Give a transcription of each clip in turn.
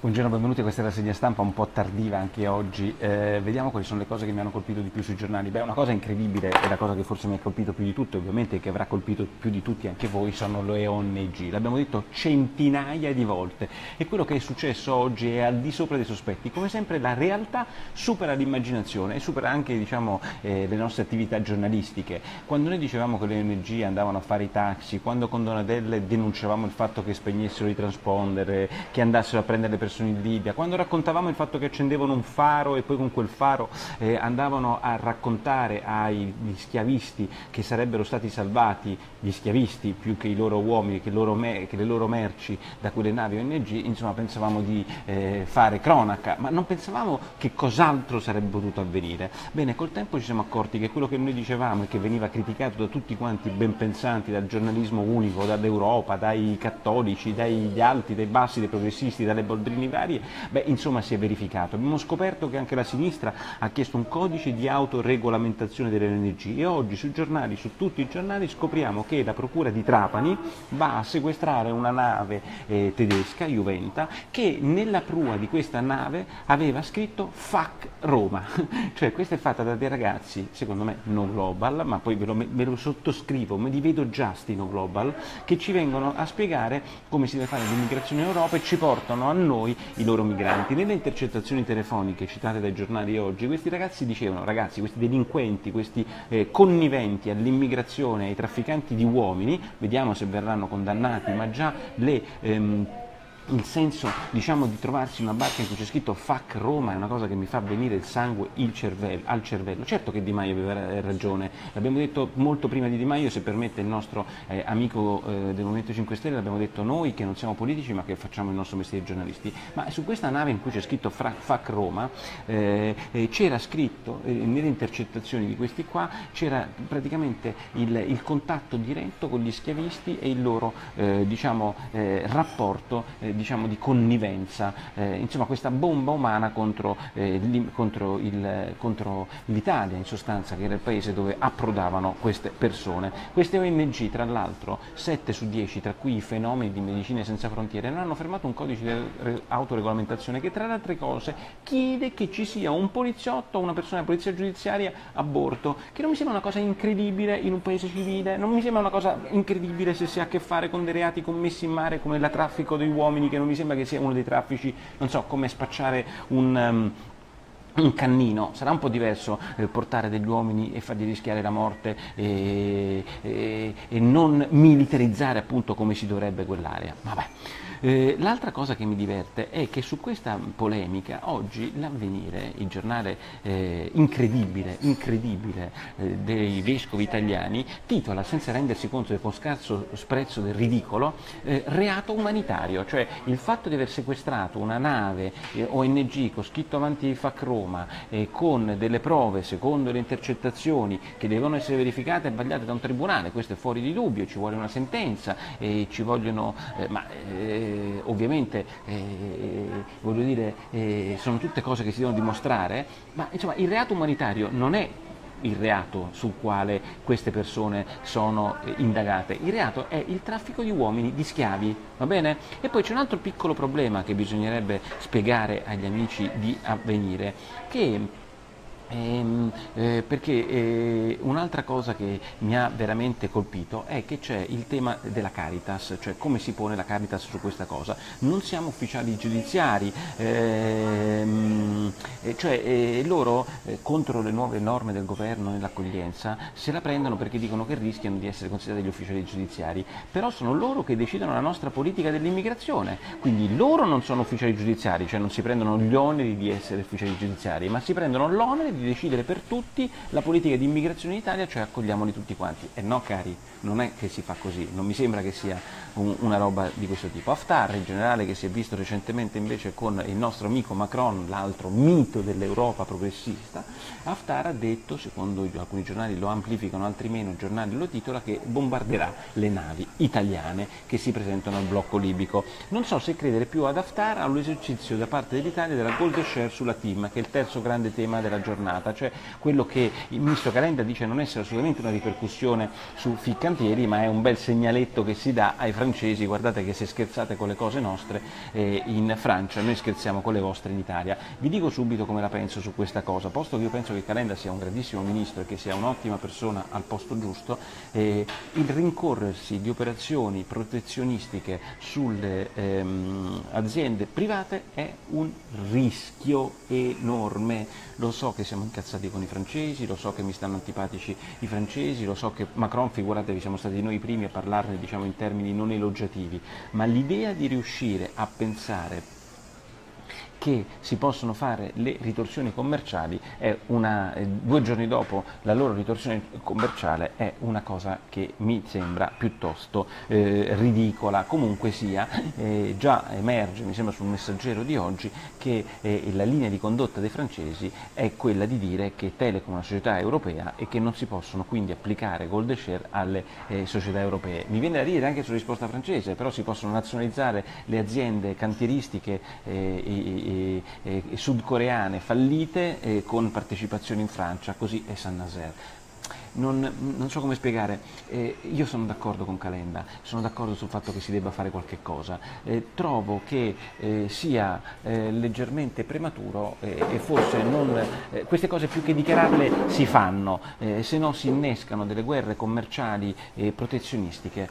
Buongiorno, benvenuti a questa rassegna stampa un po' tardiva anche oggi. Eh, vediamo quali sono le cose che mi hanno colpito di più sui giornali. Beh, una cosa incredibile e la cosa che forse mi ha colpito più di tutte, ovviamente, e che avrà colpito più di tutti anche voi, sono le ONG. L'abbiamo detto centinaia di volte e quello che è successo oggi è al di sopra dei sospetti. Come sempre la realtà supera l'immaginazione e supera anche diciamo, eh, le nostre attività giornalistiche. Quando noi dicevamo che le ONG andavano a fare i taxi, quando con Donadelle denunciavamo il fatto che spegnessero i transponder, che andassero a prendere le persone persone in Libia, quando raccontavamo il fatto che accendevano un faro e poi con quel faro eh, andavano a raccontare agli schiavisti che sarebbero stati salvati, gli schiavisti più che i loro uomini, che, loro che le loro merci da quelle navi ONG, insomma pensavamo di eh, fare cronaca, ma non pensavamo che cos'altro sarebbe potuto avvenire. Bene, col tempo ci siamo accorti che quello che noi dicevamo e che veniva criticato da tutti quanti ben pensanti, dal giornalismo unico, dall'Europa, dai cattolici, dagli alti, dai bassi, dai progressisti, dalle boldrine anni vari, beh, insomma si è verificato. Abbiamo scoperto che anche la sinistra ha chiesto un codice di autoregolamentazione delle ONG e oggi sui giornali, su tutti i giornali, scopriamo che la Procura di Trapani va a sequestrare una nave eh, tedesca, Juventa, che nella prua di questa nave aveva scritto FAC Roma, cioè questa è fatta da dei ragazzi, secondo me no global, ma poi ve lo, ve lo sottoscrivo, me li vedo già sti global, che ci vengono a spiegare come si deve fare l'immigrazione in Europa e ci portano a noi noi i loro migranti. Nelle intercettazioni telefoniche citate dai giornali oggi, questi ragazzi dicevano, ragazzi, questi delinquenti, questi eh, conniventi all'immigrazione, ai trafficanti di uomini, vediamo se verranno condannati, ma già le... Ehm, il senso diciamo, di trovarsi una barca in cui c'è scritto FAC Roma è una cosa che mi fa venire il sangue il cervello, al cervello. Certo che Di Maio aveva ragione, l'abbiamo detto molto prima di Di Maio, se permette il nostro eh, amico eh, del Movimento 5 Stelle, l'abbiamo detto noi che non siamo politici ma che facciamo il nostro mestiere di giornalisti. Ma su questa nave in cui c'è scritto FAC Roma eh, eh, c'era scritto, eh, nelle intercettazioni di questi qua, c'era praticamente il, il, contatto diretto con gli schiavisti e il loro eh, diciamo, rapporto diciamo, di connivenza, eh, insomma questa bomba umana contro, eh, contro, il, contro, l'Italia in sostanza, che era il paese dove approdavano queste persone. Queste ONG, tra l'altro, 7 su 10, tra cui i fenomeni di Medicine Senza Frontiere, non hanno fermato un codice di autoregolamentazione che tra le altre cose chiede che ci sia un poliziotto o una persona della polizia giudiziaria a bordo, che non mi sembra una cosa incredibile in un paese civile, non mi sembra una cosa incredibile se si ha a che fare con dei reati commessi in mare come il traffico degli uomini che non mi sembra che sia uno dei traffici, non so, come spacciare un... Um, un cannino, sarà un po' diverso eh, portare degli uomini e fargli rischiare la morte e, e, e non militarizzare appunto come si dovrebbe quell'area. Vabbè. Eh, l'altra cosa che mi diverte è che su questa polemica oggi l'avvenire, il giornale eh, incredibile, incredibile eh, dei vescovi italiani, titola senza rendersi conto del scarso sprezzo del ridicolo, eh, reato umanitario, cioè il fatto di aver sequestrato una nave eh, ONG con scritto avanti FAC Roma con delle prove secondo le intercettazioni che devono essere verificate e vagliate da un tribunale, questo è fuori di dubbio, ci vuole una sentenza, ci vogliono, ma, eh, ovviamente eh, voglio dire, eh, sono tutte cose che si devono dimostrare, ma insomma il reato umanitario non è il reato sul quale queste persone sono eh, indagate. Il reato è il traffico di uomini, di schiavi, va bene? E poi c'è un altro piccolo problema che bisognerebbe spiegare agli amici di avvenire, che Ehm, eh, perché eh, un'altra cosa che mi ha veramente colpito è che c'è il tema della Caritas, cioè come si pone la Caritas su questa cosa. Non siamo ufficiali giudiziari, ehm, cioè eh, loro eh, contro le nuove norme del governo nell'accoglienza se la prendono perché dicono che rischiano di essere considerati degli ufficiali giudiziari, però sono loro che decidono la nostra politica dell'immigrazione, quindi loro non sono ufficiali giudiziari, cioè non si prendono gli oneri di essere ufficiali giudiziari, ma si prendono l'onere di decidere per tutti la politica di immigrazione in Italia, cioè accogliamoli tutti quanti. E no cari, non è che si fa così, non mi sembra che sia un, una roba di questo tipo. Haftar, in generale, che si è visto recentemente invece con il nostro amico Macron, l'altro mito dell'Europa progressista, Haftar ha detto, secondo alcuni giornali lo amplificano, altri meno, giornali lo titola, che bombarderà le navi italiane che si presentano al blocco libico. Non so se credere più ad Haftar all'esercizio da parte dell'Italia della Gold Share sulla team, che è il terzo grande tema della giornata cioè quello che il ministro Calenda dice non essere assolutamente una ripercussione su Ficcantieri, ma è un bel segnaletto che si dà ai francesi, guardate che se scherzate con le cose nostre eh, in Francia, noi scherziamo con le vostre in Italia. Vi dico subito come la penso su questa cosa, posto che io penso che Calenda sia un grandissimo ministro e che sia un'ottima persona al posto giusto, eh, il rincorrersi di operazioni protezionistiche sulle ehm, aziende private è un rischio enorme. Lo so che siamo incazzati con i francesi, lo so che mi stanno antipatici i francesi, lo so che Macron, figuratevi, siamo stati noi i primi a parlarne diciamo, in termini non elogiativi, ma l'idea di riuscire a pensare che si possono fare le ritorsioni commerciali una, eh, due giorni dopo la loro ritorsione commerciale è una cosa che mi sembra piuttosto eh, ridicola. Comunque sia, eh, già emerge, mi sembra sul messaggero di oggi, che eh, la linea di condotta dei francesi è quella di dire che Telecom è una società europea e che non si possono quindi applicare gold share alle eh, società europee. Mi viene da dire anche sulla risposta francese, però si possono nazionalizzare le aziende cantieristiche eh, e, e, e sudcoreane fallite eh, con partecipazione in Francia, così è Saint-Nazaire non, non, so come spiegare, eh, io sono d'accordo con Calenda, sono d'accordo sul fatto che si debba fare qualche cosa, eh, trovo che eh, sia eh, leggermente prematuro eh, e forse non, eh, queste cose più che dichiararle si fanno, se no si innescano delle guerre commerciali e protezionistiche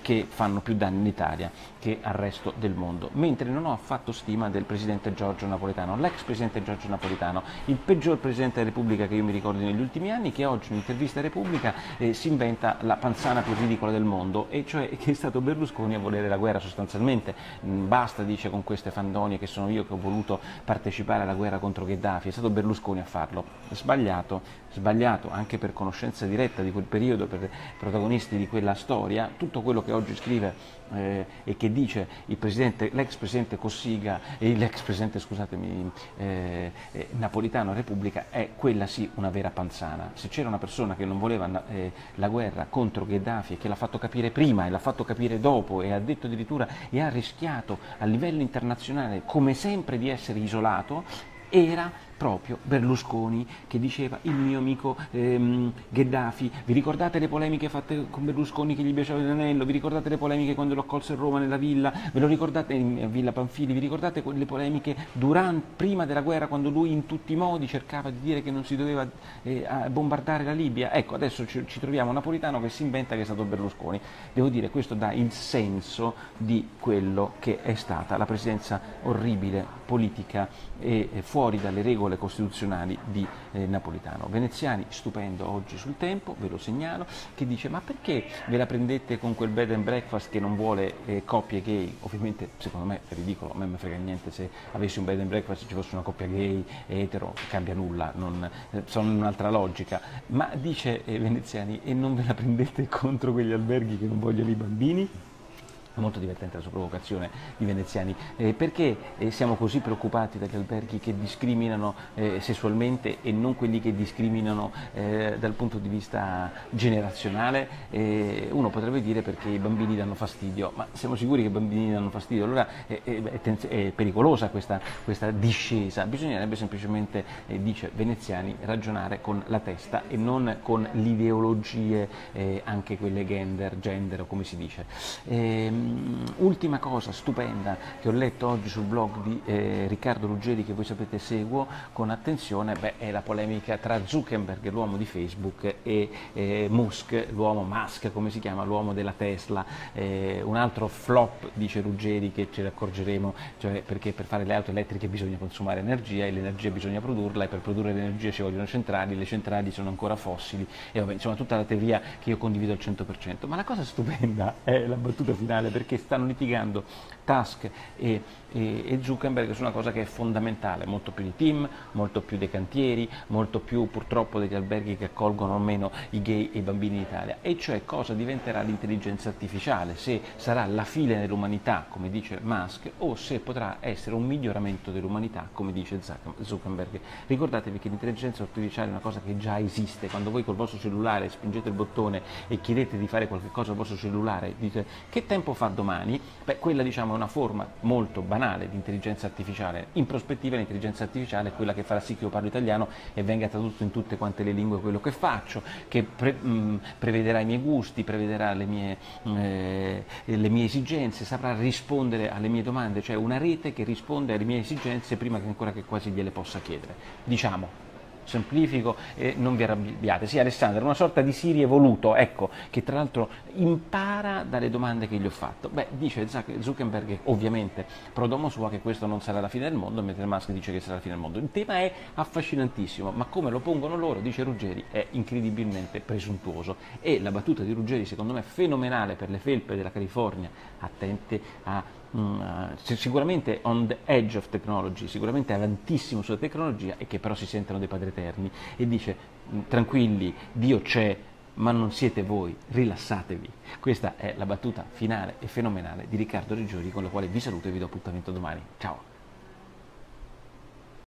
che fanno più danni all'Italia che al resto del mondo, mentre non ho affatto stima del presidente Giorgio Napolitano, l'ex presidente Giorgio Napolitano, il peggior presidente della Repubblica che io mi ricordo negli ultimi anni, che oggi in un'intervista Repubblica eh, si inventa la panzana più ridicola del mondo, e cioè che è stato Berlusconi a volere la guerra sostanzialmente. Mm, basta, dice, con queste fandonie che sono io che ho voluto partecipare alla guerra contro Gheddafi, è stato Berlusconi a farlo. Sbagliato, sbagliato anche per conoscenza diretta di quel periodo, per protagonisti di quella storia, tutto quello che oggi scrive eh, e che dice presidente, l'ex presidente Cossiga e l'ex presidente scusatemi, eh, eh, Napolitano Repubblica è quella sì una vera panzana. Se c'era una persona che non voleva eh, la guerra contro Gheddafi e che l'ha fatto capire prima e l'ha fatto capire dopo e ha detto addirittura e ha rischiato a livello internazionale come sempre di essere isolato, era proprio Berlusconi che diceva il mio amico ehm, Gheddafi, vi ricordate le polemiche fatte con Berlusconi che gli piaceva l'anello, vi ricordate le polemiche quando lo accolse a Roma nella villa, ve lo ricordate in Villa Panfili, vi ricordate le polemiche durante, prima della guerra quando lui in tutti i modi cercava di dire che non si doveva eh, bombardare la Libia, ecco adesso ci, ci troviamo Napolitano che si inventa che è stato Berlusconi, devo dire questo dà il senso di quello che è stata la presidenza orribile, politica e fuori dalle regole regole costituzionali di eh, Napolitano. Veneziani, stupendo oggi sul tempo, ve lo segnalo, che dice ma perché ve la prendete con quel bed and breakfast che non vuole eh, coppie gay? Ovviamente secondo me è ridicolo, a me mi frega niente se avessi un bed and breakfast ci fosse una coppia gay, etero, cambia nulla, non, eh, sono in un'altra logica, ma dice eh, Veneziani e non ve la prendete contro quegli alberghi che non vogliono i bambini? Molto divertente la sua provocazione di veneziani, eh, perché eh, siamo così preoccupati dagli alberghi che discriminano eh, sessualmente e non quelli che discriminano eh, dal punto di vista generazionale? Eh, uno potrebbe dire perché i bambini danno fastidio, ma siamo sicuri che i bambini danno fastidio? Allora è, è, è pericolosa questa, questa, discesa, bisognerebbe semplicemente, eh, dice Veneziani, ragionare con la testa e non con le ideologie, anche quelle gender, gender o come si dice. Um, ultima cosa stupenda che ho letto oggi sul blog di eh, Riccardo Ruggeri, che voi sapete seguo con attenzione, beh, è la polemica tra Zuckerberg, l'uomo di Facebook, e eh, Musk, l'uomo Musk, come si chiama, l'uomo della Tesla. Eh, un altro flop, dice Ruggeri, che ce ne accorgeremo, cioè perché per fare le auto elettriche bisogna consumare energia e l'energia bisogna produrla e per produrre l'energia ci vogliono centrali, le centrali sono ancora fossili e vabbè, insomma tutta la teoria che io condivido al 100%. Ma la cosa stupenda è la battuta finale perché stanno litigando Tusk e e, e Zuckerberg su una cosa che è fondamentale, molto più di team, molto più dei cantieri, molto più purtroppo degli alberghi che accolgono o meno i gay e i bambini in Italia, e cioè cosa diventerà l'intelligenza artificiale, se sarà la fine dell'umanità, come dice Musk, o se potrà essere un miglioramento dell'umanità, come dice Zuckerberg. Ricordatevi che l'intelligenza artificiale è una cosa che già esiste, quando voi col vostro cellulare spingete il bottone e chiedete di fare qualcosa al vostro cellulare, dite che tempo fa domani, beh quella diciamo è una forma molto banale di intelligenza artificiale. In prospettiva l'intelligenza artificiale è quella che farà sì che io parlo italiano e venga tradotto in tutte quante le lingue quello che faccio, che pre, mh, prevederà i miei gusti, prevederà le mie, eh, le mie esigenze, saprà rispondere alle mie domande, cioè una rete che risponde alle mie esigenze prima che ancora che quasi gliele possa chiedere. Diciamo, semplifico e non vi arrabbiate. Sì, Alessandro, una sorta di Siri evoluto, ecco, che tra l'altro impara dalle domande che gli ho fatto. Beh, dice Zuckerberg ovviamente pro domo sua che questo non sarà la fine del mondo, mentre Musk dice che sarà la fine del mondo. Il tema è affascinantissimo, ma come lo pongono loro, dice Ruggeri, è incredibilmente presuntuoso. E la battuta di Ruggeri, secondo me, è fenomenale per le felpe della California, attente a Mm, eh, sicuramente on the edge of technology, sicuramente avantissimo sulla tecnologia e che però si sentono dei padri eterni e dice mm, tranquilli, Dio c'è, ma non siete voi, rilassatevi. Questa è la battuta finale e fenomenale di Riccardo Reggiori con la quale vi saluto e vi do appuntamento domani. Ciao!